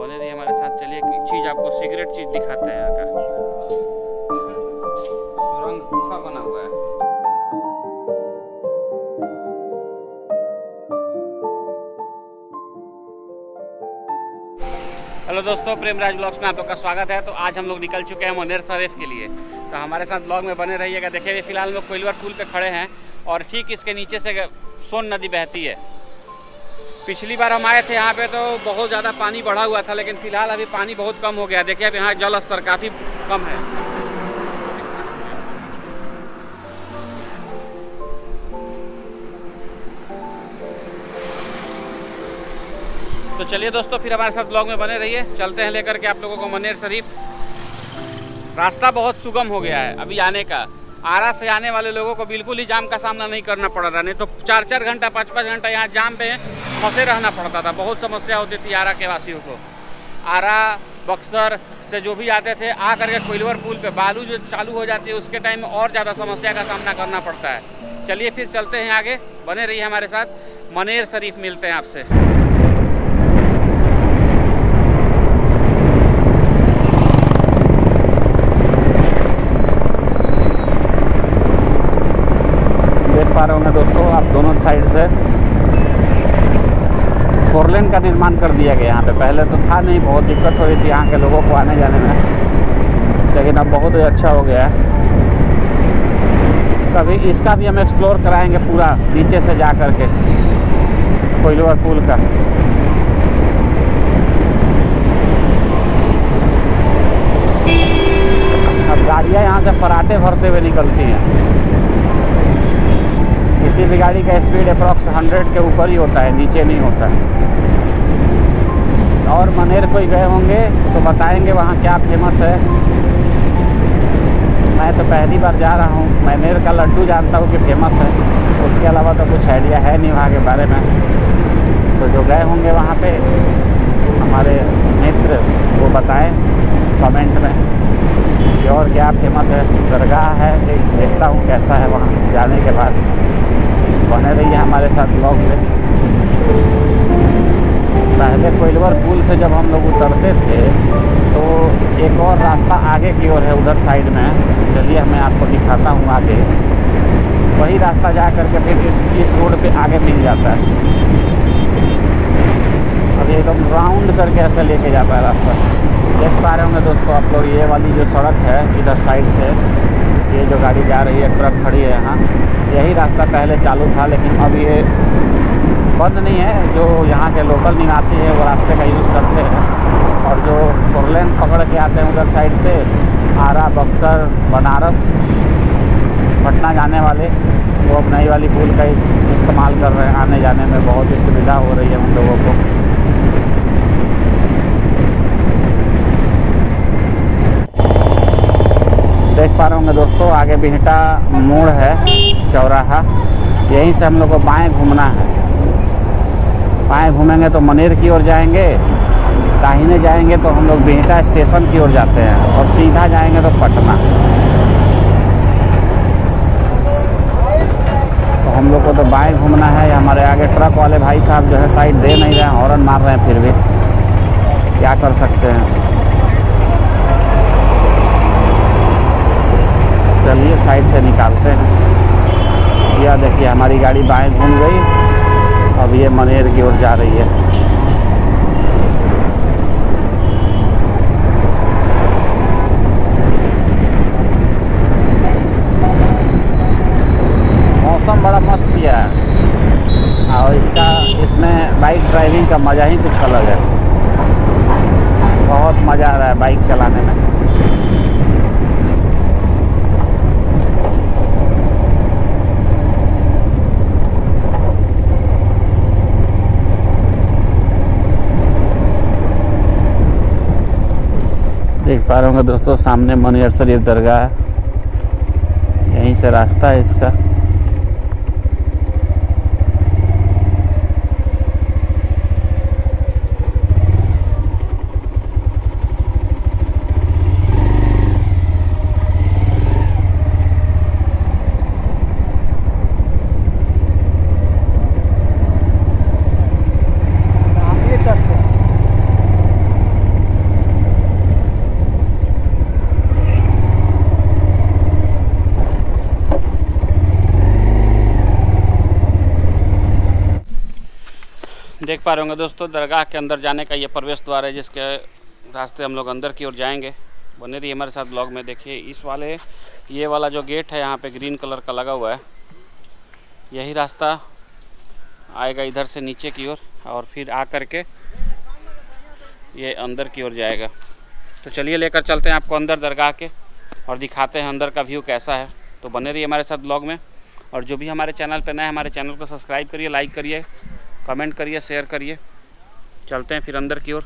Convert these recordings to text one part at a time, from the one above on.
बने रहिए हमारे साथ। चलिए, एक चीज़ आपको सीक्रेट चीज़ दिखाते हैं यहाँ का सुरंग गुफा बना हुआ है। हेलो दोस्तों, प्रेमराज ब्लॉग्स में आप लोग का स्वागत है। तो आज हम लोग निकल चुके हैं मोनेर शरीफ के लिए। तो हमारे साथ ब्लॉग में बने रहिएगा। देखिए फ़िलहाल हम लोग कोइलवर पुल पे खड़े हैं और ठीक इसके नीचे से सोन नदी बहती है। पिछली बार हम आए थे यहाँ पे तो बहुत ज़्यादा पानी बढ़ा हुआ था, लेकिन फ़िलहाल अभी पानी बहुत कम हो गया। देखिए, अब यहाँ जल स्तर काफ़ी कम है। तो चलिए दोस्तों, फिर हमारे साथ ब्लॉग में बने रहिए। चलते हैं लेकर के आप लोगों को मनेर शरीफ। रास्ता बहुत सुगम हो गया है अभी आने का। आरा से आने वाले लोगों को बिल्कुल ही जाम का सामना नहीं करना पड़ रहा, नहीं तो चार चार घंटा पाँच पाँच घंटा यहाँ जाम पे फंसे रहना पड़ता था। बहुत समस्या होती थी आरा के वासियों को। आरा, बक्सर से जो भी आते थे, आ करके कोइलवर पुल पे बालू जो चालू हो जाती है, उसके टाइम में और ज़्यादा समस्या का सामना करना पड़ता है। चलिए फिर चलते हैं आगे। बने रहिए हमारे साथ। मनेर शरीफ मिलते हैं आपसे देख पा रहे होंगे दोस्तों, आप दोनों साइड से। फोर लेन का निर्माण कर दिया गया यहाँ पे। पहले तो था नहीं, बहुत दिक्कत हो रही थी यहाँ के लोगों को आने जाने में। लेकिन अब बहुत ही अच्छा हो गया है। कभी इसका भी हम एक्सप्लोर कराएँगे पूरा, नीचे से जा कर के कोइलवर पुल का। अब गाड़ियाँ यहाँ से फराटे भरते हुए निकलती हैं। भी गाड़ी का स्पीड अप्रॉक्स हंड्रेड के ऊपर ही होता है, नीचे नहीं होता है। और मनेर कोई गए होंगे तो बताएँगे वहाँ क्या फ़ेमस है। मैं तो पहली बार जा रहा हूँ, मनेर का लड्डू जानता हूँ कि फ़ेमस है। उसके अलावा तो कुछ आइडिया है नहीं वहाँ के बारे में। तो जो गए होंगे वहाँ पे, हमारे मित्र, वो बताएँ कमेंट में कि और क्या फ़ेमस है। दरगाह है, देखता हूँ कैसा है वहाँ, जाने के बाद। बने रहिए हमारे साथ ब्लॉग में। पहले कोइलवर पुल से जब हम लोग उतरते थे तो एक और रास्ता आगे की ओर है उधर साइड में। चलिए मैं आपको दिखाता हूँ आगे। वही रास्ता जा करके फिर इस इस रोड पे आगे मिल जाता है। अब एकदम राउंड करके ऐसे लेके जाता है रास्ता। देख पा रहे होंगे दोस्तों आप लोग, ये वाली जो सड़क है, इधर साइड से, ये जो गाड़ी जा रही है ट्रक खड़ी है यहाँ। यही रास्ता पहले चालू था, लेकिन अब ये बंद नहीं है। जो यहाँ के लोकल निवासी है, वो रास्ते का यूज़ करते हैं। और जो फोरलेन पकड़ के आते हैं उधर साइड से, आरा, बक्सर, बनारस, पटना जाने वाले, वो अब नई वाली पुल का इस्तेमाल कर रहे हैं। आने जाने में बहुत ही सुविधा हो रही है उन लोगों को। पा रहे होंगे दोस्तों। आगे बिहटा मोड़ है, चौराहा। यहीं से हम लोग को बाएँ घूमना है। बाएँ घूमेंगे तो मनेर की ओर जाएँगे। दाहिने जाएँगे तो हम लोग बिहटा स्टेशन की ओर जाते हैं। और सीधा जाएँगे तो पटना। तो हम लोग को तो बाएँ घूमना है। हमारे आगे ट्रक वाले भाई साहब जो है, साइड दे नहीं रहे हैं, हॉर्न मार रहे हैं फिर भी। क्या कर सकते हैं? चलिए साइड से निकालते हैं। यह देखिए, हमारी गाड़ी बाएँ घूम गई। अब ये मनेर की ओर जा रही है मौसम बड़ा मस्त किया है और इसका इसमें बाइक ड्राइविंग का मज़ा ही कुछ अलग है बहुत मज़ा आ रहा है बाइक चलाने में देख पा रहे होंगे दोस्तों, सामने मनियर शरीफ दरगाह है। यहीं से रास्ता है इसका। देख पा रहे होंगे दोस्तों दरगाह के अंदर जाने का ये प्रवेश द्वार है जिसके रास्ते हम लोग अंदर की ओर जाएँगे। बने रही हमारे साथ ब्लॉग में देखिए इस वाले ये वाला जो गेट है यहाँ पे ग्रीन कलर का लगा हुआ है। यही रास्ता आएगा इधर से नीचे की ओर और, और फिर आ कर के ये अंदर की ओर जाएगा। तो चलिए लेकर चलते हैं आपको अंदर दरगाह के और दिखाते हैं अंदर का व्यू कैसा है। तो बने रहिए हमारे साथ ब्लॉग में और जो भी हमारे चैनल पर नए हमारे चैनल को सब्सक्राइब करिए लाइक करिए कमेंट करिए शेयर करिए। चलते हैं फिर अंदर की ओर।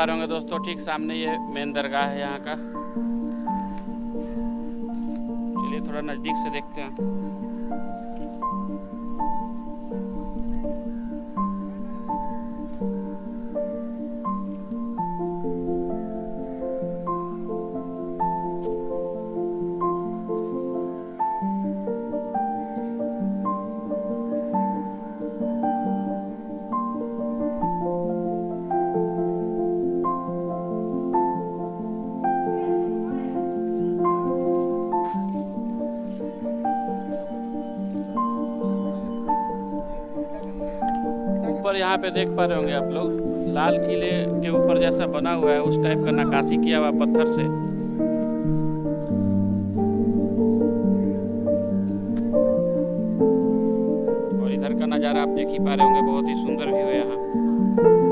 पा रहे होंगे दोस्तों, ठीक सामने ये मेन दरगाह है यहाँ का। चलिए थोड़ा नज़दीक से देखते हैं। यहाँ पे देख पा रहे होंगे आप लोग। लाल किले के ऊपर जैसा बना हुआ है, उस टाइप का नकाशी किया हुआ पत्थर से। और इधर का नज़ारा आप देख ही पा रहे होंगे, बहुत ही सुंदर व्यू है यहाँ।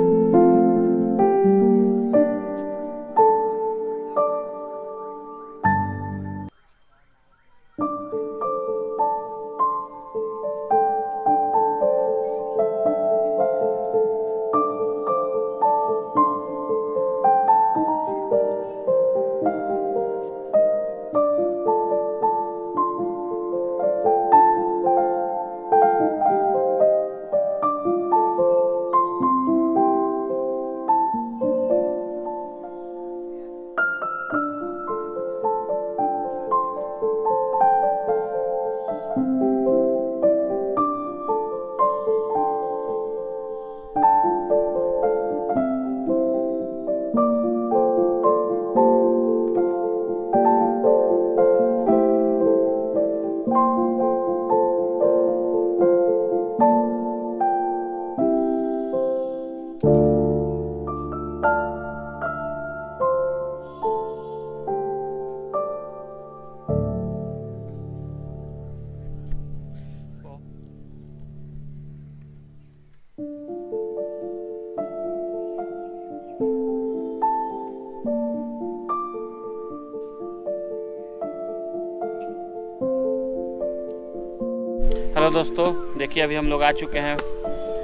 हेलो दोस्तों, देखिए अभी हम लोग आ चुके हैं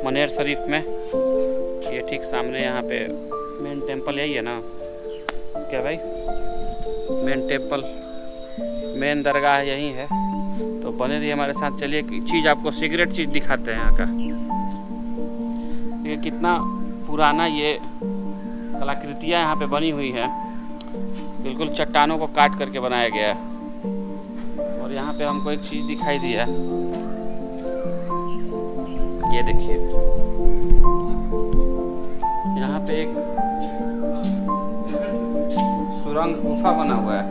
मनेर शरीफ में। ये ठीक सामने यहाँ पे मेन टेंपल यही है ना। क्या भाई? मेन टेंपल मेन दरगाह यही है। तो बने रहिए हमारे साथ। चलिए एक चीज़ आपको सिगरेट चीज़ दिखाते हैं यहाँ का। ये कितना पुराना ये कलाकृतियाँ यहाँ पे बनी हुई है। बिल्कुल चट्टानों को काट करके बनाया गया है। और यहाँ पे हमको एक चीज़ दिखाई दिया देखिए। यहाँ पे एक सुरंग गुफा बना हुआ है।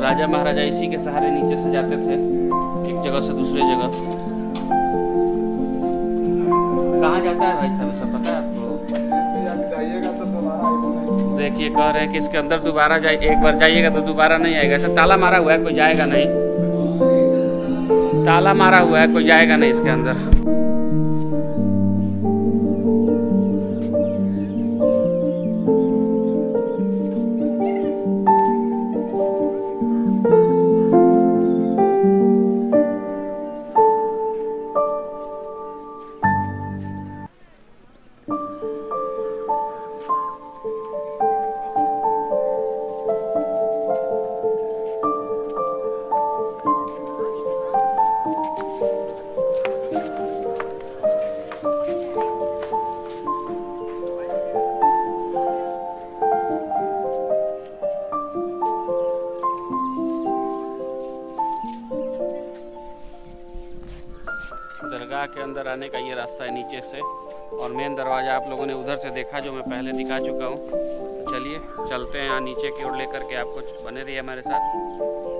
राजा महाराजा इसी के सहारे नीचे से जाते थे, एक जगह से दूसरे जगह। कहाँ जाता है भाई साहब, सब पता है आपको? देखिए, कह रहे हैं कि इसके अंदर दोबारा जाए, एक बार जाइएगा तो दोबारा नहीं आएगा। ऐसा ताला मारा हुआ है, कोई जाएगा नहीं। ताला मारा हुआ है, कोई जाएगा नहीं इसके अंदर। दरगाह के अंदर आने का ये रास्ता है नीचे से। और मेन दरवाज़ा आप लोगों ने उधर से देखा, जो मैं पहले दिखा चुका हूँ। चलिए, चलते हैं यहाँ नीचे की ओर लेकर के। आपको बने रहिए हमारे साथ।